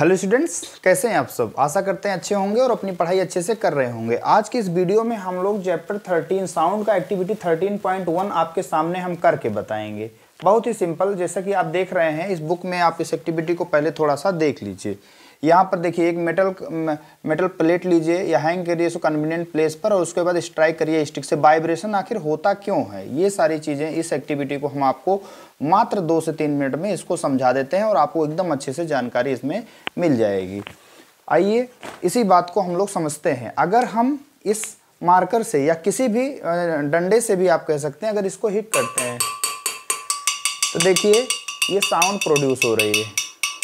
Hello students, कैसे हैं आप सब? आशा करते हैं अच्छे होंगे और अपनी पढ़ाई अच्छे से कर रहे होंगे। आज की इस वीडियो में हम लोग चैप्टर 13 साउंड का एक्टिविटी 13.1 आपके सामने हम करके बताएँगे। बहुत ही सिंपल जैसा कि आप देख रहे हैं, इस बुक में आप इस एक्टिविटी को पहले थोड़ा सा देख लीजिए। यहाँ पर देखिए, एक मेटल मेटल प्लेट लीजिए या हैंग करिए इसको कन्वीनियंट प्लेस पर और उसके बाद स्ट्राइक करिए स्टिक से। वाइब्रेशन आखिर होता क्यों है? ये सारी चीज़ें इस एक्टिविटी को हम आपको मात्र दो से तीन मिनट में इसको समझा देते हैं और आपको एकदम अच्छे से जानकारी इसमें मिल जाएगी। आइए, इसी बात को हम लोग समझते हैं। अगर हम इस मार्कर से या किसी भी डंडे से भी आप कह सकते हैं, अगर इसको हिट करते हैं तो देखिए, ये साउंड प्रोड्यूस हो रही है।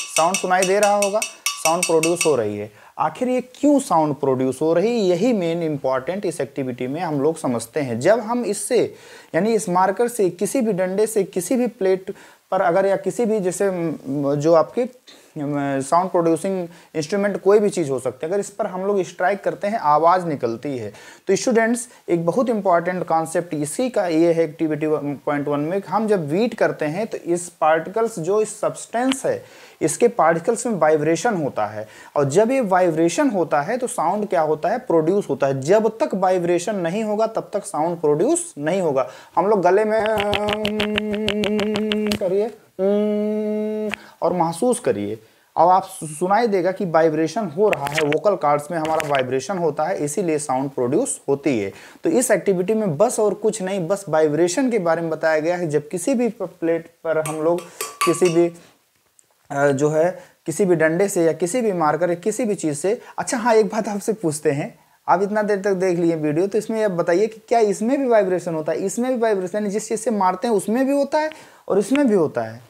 साउंड सुनाई दे रहा होगा? साउंड प्रोड्यूस हो रही है। आखिर ये क्यों साउंड प्रोड्यूस हो रही? यही मेन इंपॉर्टेंट इस एक्टिविटी में हम लोग समझते हैं। जब हम इससे, यानी इस मार्कर से, किसी भी डंडे से, किसी भी प्लेट पर अगर या किसी भी जैसे जो आपकी साउंड प्रोड्यूसिंग इंस्ट्रूमेंट कोई भी चीज़ हो सकती है, अगर इस पर हम लोग स्ट्राइक करते हैं, आवाज़ निकलती है तो स्टूडेंट्स एक बहुत इंपॉर्टेंट कॉन्सेप्ट इसी का ये है एक्टिविटी पॉइंट वन में, हम जब वीट करते हैं तो इस पार्टिकल्स जो इस सब्सटेंस है, इसके पार्टिकल्स में वाइब्रेशन होता है। और जब ये वाइब्रेशन होता है तो साउंड क्या होता है? प्रोड्यूस होता है। जब तक वाइब्रेशन नहीं होगा, तब तक साउंड प्रोड्यूस नहीं होगा। हम लोग गले में और महसूस करिए। अब आप सुनाई देगा कि वाइब्रेशन हो रहा है वोकल कार्ड्स में हमारा वाइब्रेशन होता है, इसीलिए साउंड प्रोड्यूस होती है। तो इस एक्टिविटी में बस और कुछ नहीं, बस वाइब्रेशन के बारे में बताया गया है। जब किसी भी प्लेट पर हम लोग किसी भी जो है, किसी भी डंडे से या किसी भी मार्कर या किसी भी चीज़ से अच्छा हाँ एक बात आपसे पूछते हैं। आप इतना देर तक देख लिए वीडियो तो इसमें आप बताइए कि क्या इसमें भी वाइब्रेशन होता है, इसमें भी वाइब्रेशन जिस चीज़ से मारते हैं, उसमें भी होता है और इसमें भी होता है।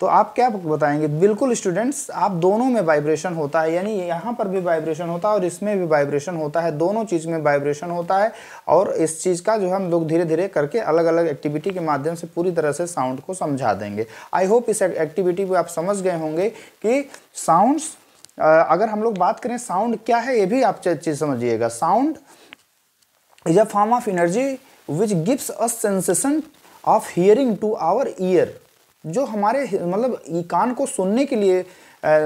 तो आप क्या बताएँगे? बिल्कुल स्टूडेंट्स आप दोनों में वाइब्रेशन होता है, यानी यहाँ पर भी वाइब्रेशन होता है और इसमें भी वाइब्रेशन होता है। दोनों चीज़ में वाइब्रेशन होता है और इस चीज़ का जो हम लोग धीरे धीरे करके अलग अलग एक्टिविटी के माध्यम से पूरी तरह से साउंड को समझा देंगे। आई होप इस एक्टिविटी को आप समझ गए होंगे कि साउंड्स अगर हम लोग बात करें साउंड क्या है, ये भी आप चीज़ समझिएगा। Sound is a form of energy which gives a sensation of hearing to our ear जो हमारे मतलब कान को सुनने के लिए आ,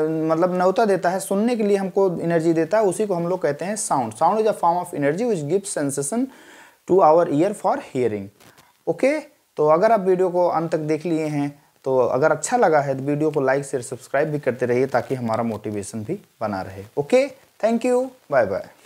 मतलब न्यौता देता है सुनने के लिए हमको एनर्जी देता है उसी को हम लोग कहते हैं sound sound is a form of energy which give sensation to our ear for hearing okay तो अगर आप वीडियो को अंत तक देख लिए हैं तो अगर अच्छा लगा है तो वीडियो को लाइक शेयर सब्सक्राइब भी करते रहिए ताकि हमारा मोटिवेशन भी बना रहे. Okay thank you bye bye